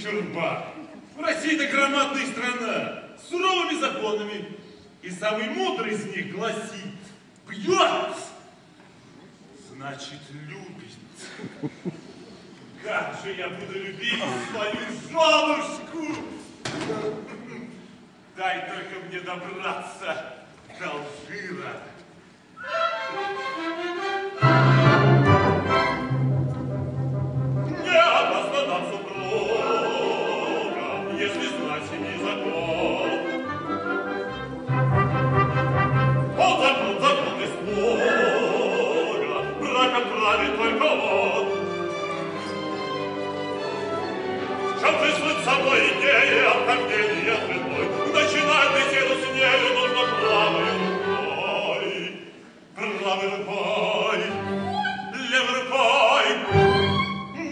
чурбак. В России это громадная страна, с суровыми законами. И самый мудрый из них гласит, пьет, значит любит. Как же я буду любить свою женушку? Дай только мне добраться до Алжира.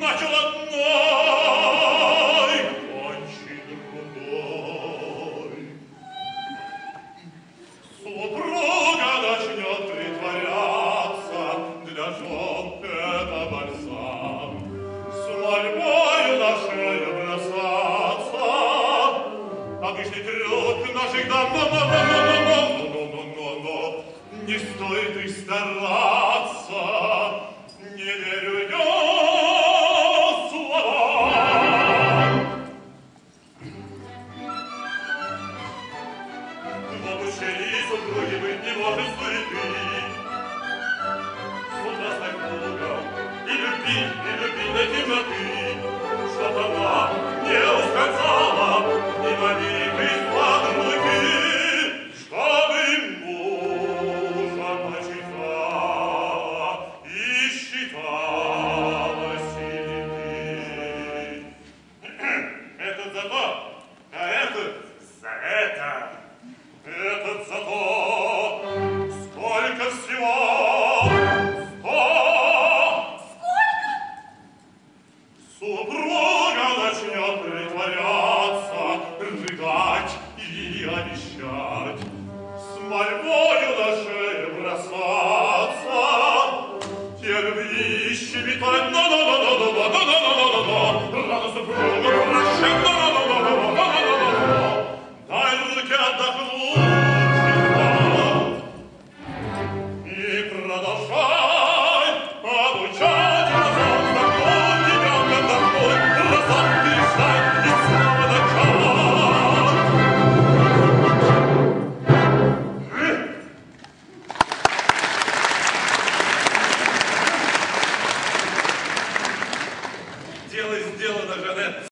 Начал одной, кончи другой. Трюк наших дам, но, но, но, но, но, но, но, но, но, не стоит и стараться, не верю я словам. В обучении супруги быть не может суеты. Суда супруга, и любить, и любить до темноты, чтоб она не ускользала продолжай.